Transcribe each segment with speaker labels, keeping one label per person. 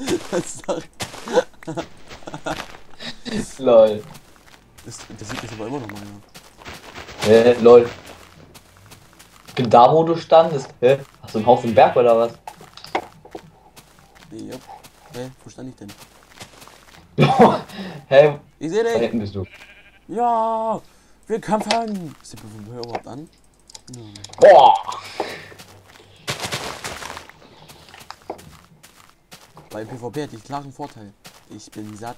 Speaker 1: Sorry.
Speaker 2: Lol.
Speaker 1: Das, das sieht mich aber immer noch mal.
Speaker 2: Hä, lol. Ich bin da, wo du standest. Hä? Hast du einen Haufen Berg oder was?
Speaker 1: Ja. Jupp. Hä, wo stand ich denn?
Speaker 2: Hä?
Speaker 1: Ich sehe
Speaker 2: Da
Speaker 1: dich!
Speaker 2: hinten bist du.
Speaker 1: Ja! Wir kämpfen! Ist PvP überhaupt an? Ja.
Speaker 2: Boah!
Speaker 1: Bei PvP hätte ich klaren Vorteil. Ich bin satt.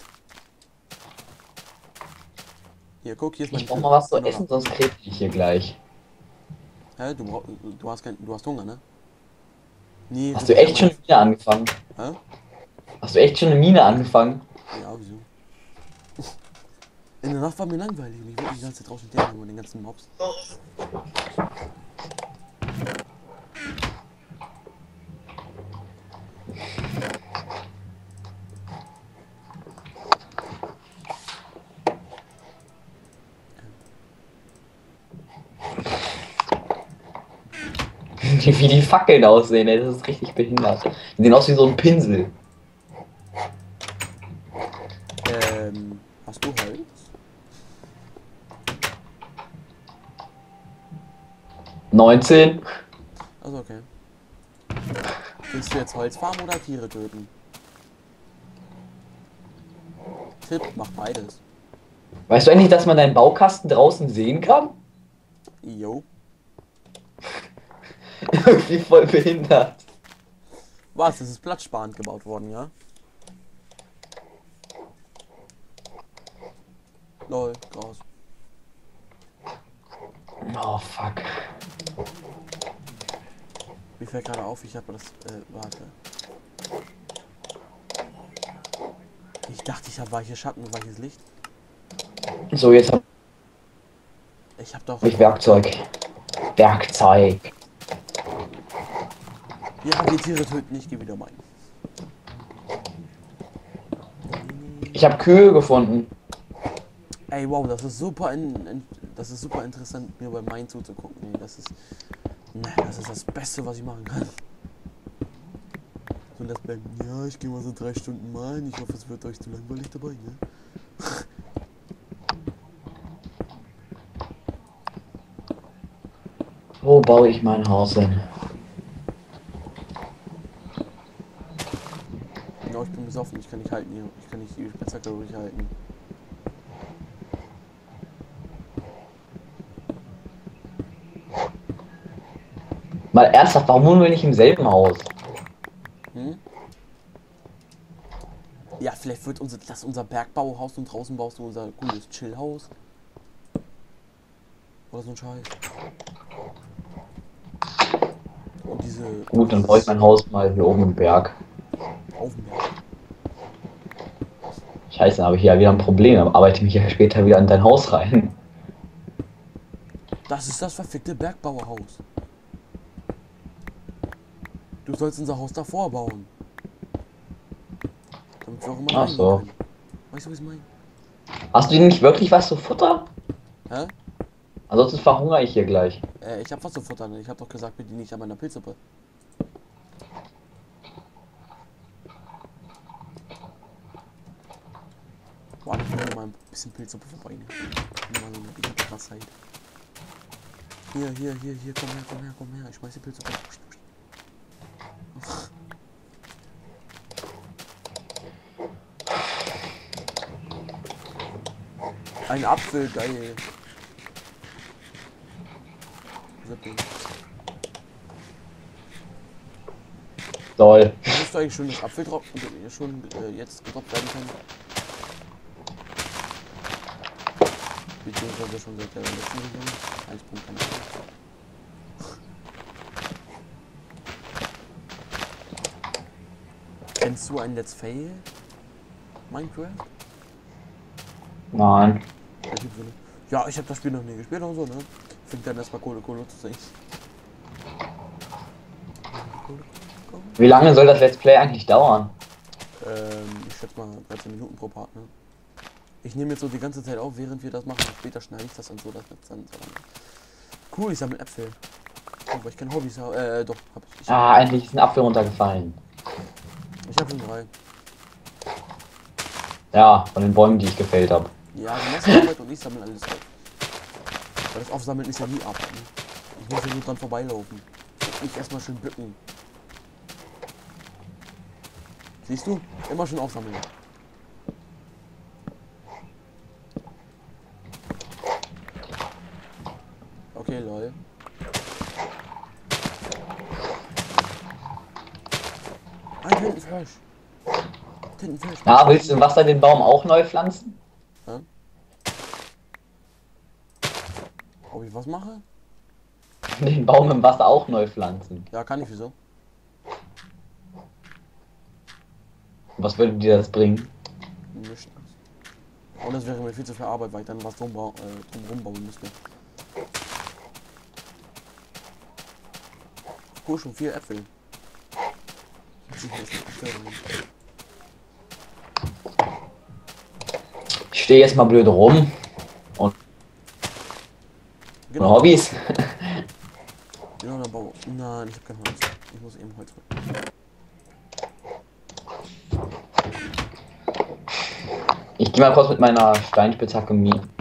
Speaker 1: Hier, guck, hier ist mein
Speaker 2: Ich brauch mal was zu essen, sonst krebs ich hier gleich.
Speaker 1: Hä, du, du, hast kein, du hast Hunger, ne? Nee,
Speaker 2: Hast du echt schon eine Mine angefangen?
Speaker 1: Hä?
Speaker 2: Hast du echt schon eine Mine angefangen?
Speaker 1: Ja, wieso? In der Nacht war mir langweilig und ich wollte die ganze Zeit draußen stehen und den ganzen Mobs.
Speaker 2: Wie die Fackeln aussehen, ey, das ist richtig behindert. Die sehen aus wie so ein Pinsel.
Speaker 1: Ähm, hast du Holz?
Speaker 2: Neunzehn.
Speaker 1: Also okay. Willst du jetzt Holz farmen oder Tiere töten? Tipp, mach beides.
Speaker 2: Weißt du eigentlich, dass man deinen Baukasten draußen sehen kann?
Speaker 1: Jo.
Speaker 2: Irgendwie voll behindert.
Speaker 1: Was? Es ist platzsparend gebaut worden, ja? Lol, Gras.
Speaker 2: Oh fuck.
Speaker 1: Mir fällt gerade auf, ich habe das. Äh, warte. Ich dachte, ich habe weiche Schatten und weiches Licht.
Speaker 2: So, jetzt habe
Speaker 1: Ich habe doch.
Speaker 2: ich Werkzeug. Werkzeug.
Speaker 1: Ja, die Tiere töten, ich gehe wieder mein.
Speaker 2: Ich habe Kühe gefunden.
Speaker 1: Ey, wow, das ist super in, in, das ist super interessant, mir bei Main zuzugucken. Nee, das ist. Ne, das ist das Beste, was ich machen kann. So das bleiben. Ja, ich gehe mal so drei Stunden malen. Ich hoffe, es wird euch zu langweilig dabei, ne?
Speaker 2: Wo baue ich mein Haus hin?
Speaker 1: Genau, ich bin besoffen, ich kann nicht halten hier. Ich kann nicht die Spitzhacke durchhalten.
Speaker 2: Mal ernsthaft, warum wohnen wir nicht im selben Haus?
Speaker 1: Hm? Ja, vielleicht wird unser, das unser Bergbauhaus und draußen baust du unser cooles Chillhaus. Oder so ein Scheiß. Und diese
Speaker 2: Gut, dann baue ich mein Haus mal hier oben im Berg.
Speaker 1: auf dem Berg.
Speaker 2: Scheiße, dann habe ich ja wieder ein Problem. Dann arbeite ich mich ja später wieder in dein Haus rein.
Speaker 1: Das ist das verfickte Bergbauerhaus. Du sollst unser Haus davor bauen. Damit wir auch immer
Speaker 2: Ach so.
Speaker 1: können. Weißt du, was ich meine?
Speaker 2: Hast du denn nicht wirklich was zu futtern?
Speaker 1: Hä?
Speaker 2: Ansonsten verhungere ich hier gleich.
Speaker 1: Äh, ich hab was zu futtern. Ich hab doch gesagt, bediene nicht an meiner Pilzsuppe. Warte, ich will mal ein bisschen Pilzsuppe vorbeinehmen. Mal so eine Extra-Zeit. Hier, hier, hier, hier, komm her, komm her, komm her. Ich schmeiß die Pilzsuppe. Ein Apfel, geil. Wusstest du eigentlich schon, dass Apfel drauf, schon äh, jetzt gedroppt werden kann? Beziehungsweise schon seit der letzten Saison. 1.1. Kennst du ein Let's Fail? Minecraft?
Speaker 2: Nein.
Speaker 1: Ne? Ja, ich habe das Spiel noch nie gespielt und so, ne? Fängt dann erstmal Kohle, Kohle zu singen.
Speaker 2: Wie lange soll das Let's Play eigentlich dauern?
Speaker 1: Ähm, ich schätze mal 13 Minuten pro Part, ne? Ich nehme jetzt so die ganze Zeit auf, während wir das machen. Und später schneide ich das und so, das wird dann so. Cool, ich sammle Äpfel. Aber ich keine Hobbys. Äh, doch, hab ich. Ich
Speaker 2: Ah, endlich ist ein Apfel runtergefallen.
Speaker 1: Ich habe schon drei.
Speaker 2: Ja, von den Bäumen, die ich gefällt habe.
Speaker 1: Ja, du machst die Arbeit und ich sammle alles auf. Weil das Aufsammeln ist ja nie ab. Ne? Ich muss ja nur dran vorbeilaufen. Ich erstmal schön bücken. Siehst du? Immer schön aufsammeln. Okay, lol. Ein Tintenfisch. Tintenfisch.
Speaker 2: Na, willst du im Wasser den Baum auch neu pflanzen?
Speaker 1: Ob ich was mache?
Speaker 2: Den Baum im Wasser auch neu pflanzen.
Speaker 1: Ja, kann ich, wieso?
Speaker 2: Was würde dir das bringen?
Speaker 1: Nichts. Und das wäre mir viel zu viel Arbeit, weil ich dann was drum, äh, drum rumbauen müsste. Cool, schon vier Äpfel. Ich.
Speaker 2: Ich stehe jetzt mal blöd rum. Und
Speaker 1: Genau,
Speaker 2: Hobbys?
Speaker 1: genau, dann bau. Nein, ich hab kein Holz. Ich muss eben Holz holen.
Speaker 2: Ich gehe mal kurz mit meiner Steinspitzhacke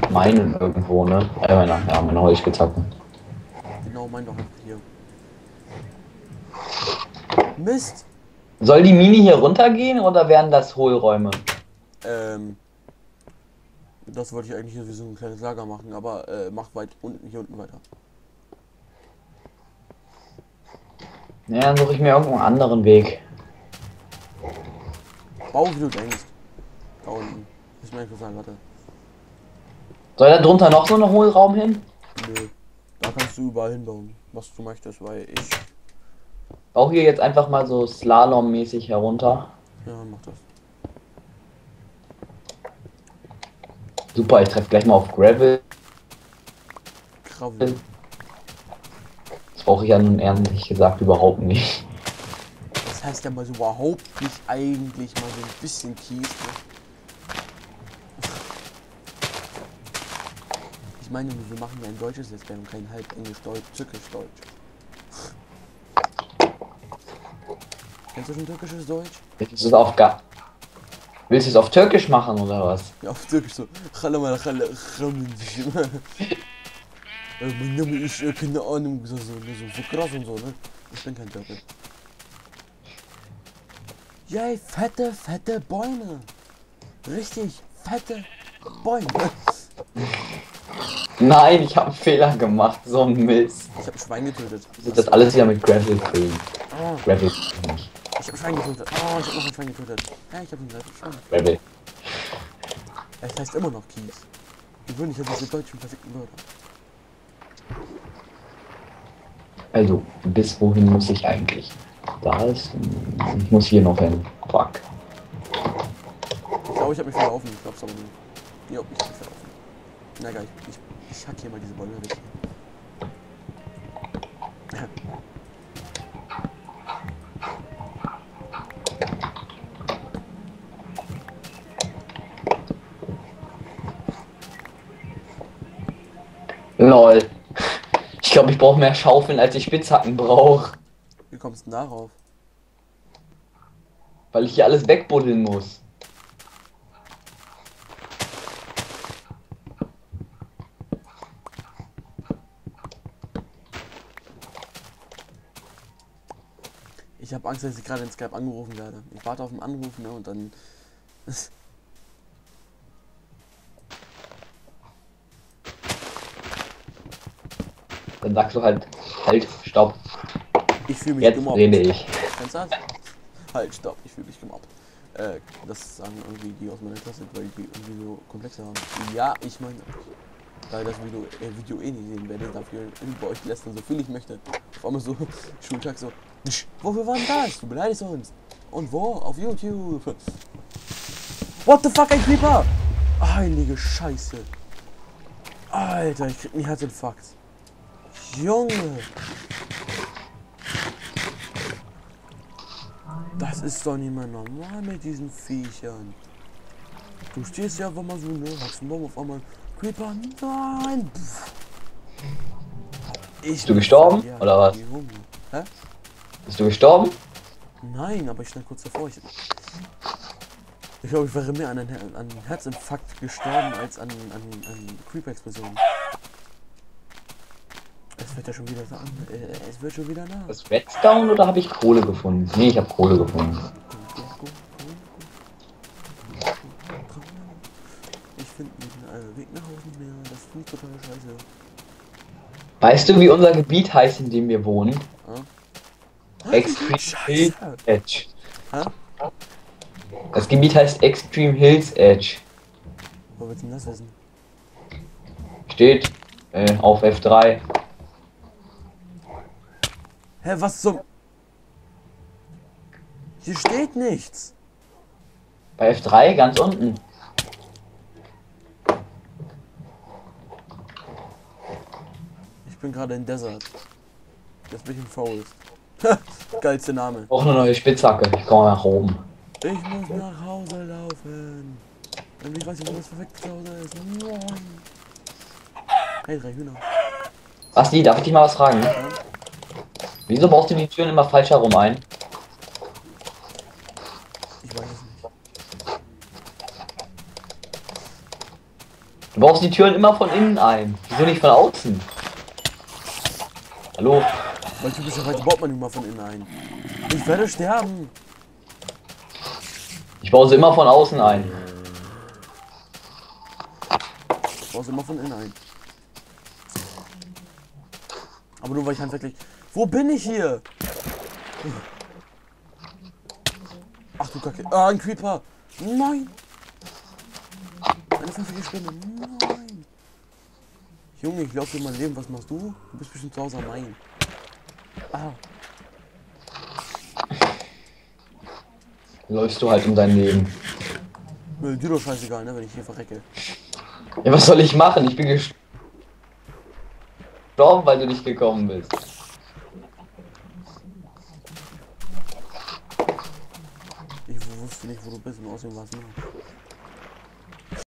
Speaker 2: meinen irgendwo, ne? Äh, meiner, ja, meine Holzspitzhacke.
Speaker 1: Genau, mein doch einfach hier. Mist!
Speaker 2: Soll die Mini hier runtergehen oder wären das Hohlräume?
Speaker 1: Ähm. Das wollte ich eigentlich nur wie so ein kleines Lager machen, aber äh, mach weit unten, hier unten weiter.
Speaker 2: Ja, dann suche ich mir irgendeinen anderen Weg.
Speaker 1: Bau wie du denkst. Da unten. Ist mir interessant, warte.
Speaker 2: Soll da drunter noch so ein Hohlraum hin?
Speaker 1: Nö. Da kannst du überall hinbauen, was du möchtest, weil ich.
Speaker 2: Auch hier jetzt einfach mal so Slalom-mäßig herunter.
Speaker 1: Ja, mach das.
Speaker 2: Super, ich treffe gleich mal auf Gravel.
Speaker 1: Gravel.
Speaker 2: Das brauche ich ja nun ehrlich gesagt überhaupt nicht.
Speaker 1: Das heißt ja mal so überhaupt nicht eigentlich mal so ein bisschen Kies, ne? Ich meine, wir machen ja ein deutsches Let's und kein halb englisch-deutsch, türkisch-deutsch. Kennst du schon türkisches Deutsch?
Speaker 2: Willst du es auf Ga Willst du es auf Türkisch machen oder was?
Speaker 1: Ja, auf Türkisch so. Äh, Mein Name ist, äh, keine Ahnung, so, so, so, krass und so, ne? Ich bin kein Türke. Yay, fette, fette Bäume. Richtig, fette Bäume.
Speaker 2: Nein, ich habe einen Fehler gemacht. So ein Mist.
Speaker 1: Ich hab ein Schwein getötet.
Speaker 2: Muss das alles wieder mit Gravel füllen.
Speaker 1: Oh,
Speaker 2: Gravel.
Speaker 1: ich hab ein Schwein getötet. Oh, ich hab noch ein Schwein getötet. Ja, ich hab ein zweites Schwein.
Speaker 2: Gravel.
Speaker 1: Es heißt immer noch Kies. Gewöhnlich hat diese deutschen perfekten Wörter.
Speaker 2: Also, bis wohin muss ich eigentlich? Da ist. Ich muss hier noch hin. Fuck.
Speaker 1: Ich glaube, ich hab mich verlaufen. Ich glaub's aber nicht. Ja, ich hab mich verlaufen. Na ich, ich, ich hack hier mal diese Bäume weg.
Speaker 2: Lol. Ich glaube, ich brauche mehr Schaufeln, als ich Spitzhacken brauche.
Speaker 1: Wie kommst du denn darauf?
Speaker 2: Weil ich hier alles wegbuddeln muss.
Speaker 1: Ich habe Angst, dass ich gerade in Skype angerufen werde. Ich warte auf den Anruf, ne, und dann.
Speaker 2: Dann sagst du halt, halt, stopp.
Speaker 1: Ich fühle mich
Speaker 2: Jetzt
Speaker 1: gemobbt.
Speaker 2: rede ich.
Speaker 1: Kennst du das? Halt, stopp, ich fühle mich gemobbt. Äh, das sagen irgendwie die aus meiner Klasse, weil die irgendwie so Komplexe haben. Ja, ich meine, da das Video, äh, Video eh nicht sehen werde, dafür über euch lästern, so viel ich möchte. Auf einmal so, Schultag so, "Tsch, wofür war denn das? Du beleidigst uns. Und wo? Auf YouTube. What the fuck, ein Creeper? Heilige Scheiße. Alter, ich krieg einen Herzinfarkt. Junge. Das ist doch nicht mehr normal mit diesen Viechern. Du stehst ja einfach mal so, ne? Hast einen Baum auf einmal. Creeper, nein! Pff. Ich
Speaker 2: Bist du gestorben,
Speaker 1: Ja,
Speaker 2: oder was?
Speaker 1: Hä?
Speaker 2: Bist du gestorben?
Speaker 1: Nein, aber ich stand kurz davor. Ich, Ich glaube, ich wäre mehr an einen, Her an einen Herzinfarkt gestorben als an, an, an Creeper-Explosionen. Wird ja schon wieder so an. Äh, es wird schon wieder nah.
Speaker 2: Das Redstone oder habe ich Kohle gefunden? Nee, ich habe Kohle gefunden.
Speaker 1: Ich finde den äh, Weg nach Hause nicht mehr. Das finde ich total scheiße.
Speaker 2: Weißt du, wie unser Gebiet heißt, in dem wir wohnen?
Speaker 1: Ah.
Speaker 2: Extreme Hills. Edge.
Speaker 1: Hä?
Speaker 2: Das Gebiet heißt Extreme Hills Edge.
Speaker 1: Wo willst du denn das wissen?
Speaker 2: Steht äh, auf F3.
Speaker 1: Hä, was zum. Hier steht nichts.
Speaker 2: Bei F3 ganz unten.
Speaker 1: Ich bin gerade in Desert. Jetzt bin ich in Forest. Geilste Name.
Speaker 2: Auch eine neue Spitzhacke. Ich komme nach oben.
Speaker 1: Ich muss nach Hause laufen. Und ich weiß nicht, wo das perfekte Zuhause ist. Moin. Hey, drei Hühner.
Speaker 2: Basti, darf ich dich mal was fragen?
Speaker 1: Ja?
Speaker 2: Wieso baust du die Türen immer falsch herum ein?
Speaker 1: Ich weiß es nicht.
Speaker 2: Du baust die Türen immer von innen ein. Wieso nicht von außen? Hallo?
Speaker 1: Weil typischerweise baut man immer von innen ein. Ich werde sterben.
Speaker 2: Ich baue sie immer von außen ein.
Speaker 1: Ich baue immer von innen ein. Aber nur weil ich handwerklich. Wo bin ich hier? Ach du Kacke. Ah, ein Creeper. Nein. Eine pfeffige Spinne. Nein. Junge, ich laufe dir mein Leben. Was machst du? Du bist bestimmt zu Hause Main. Ah.
Speaker 2: Läufst du halt um dein Leben.
Speaker 1: Mir dir doch scheißegal, ne, wenn ich hier verrecke.
Speaker 2: Ja, was soll ich machen? Ich bin gestorben, weil du nicht gekommen bist.